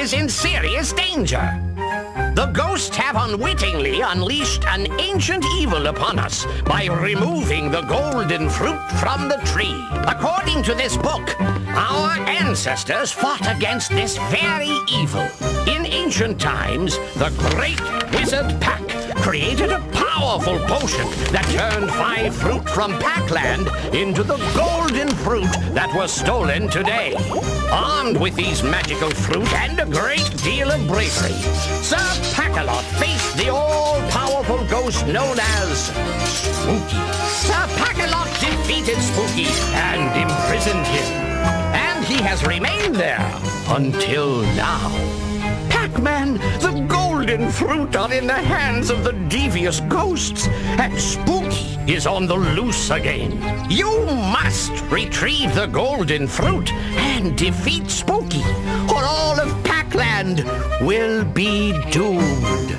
Is in serious danger. The ghosts have unwittingly unleashed an ancient evil upon us by removing the golden fruit from the tree. According to this book, our ancestors fought against this very evil. In ancient times, the great wizard Pac created a powerful potion that turned five fruit from Pac-Land into the golden fruit that was stolen today. Armed with these magical fruit and a great deal of bravery, Sir Pac-a-Lot faced the all-powerful ghost known as Spooky. Sir Pac-a-Lot defeated Spooky and imprisoned him. And he has remained there until now. Pac-Man, the golden fruit are in the hands of the devious ghosts, and Spooky is on the loose again. You must retrieve the golden fruit and defeat Spooky, or all of Pac-Land will be doomed.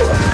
Oh,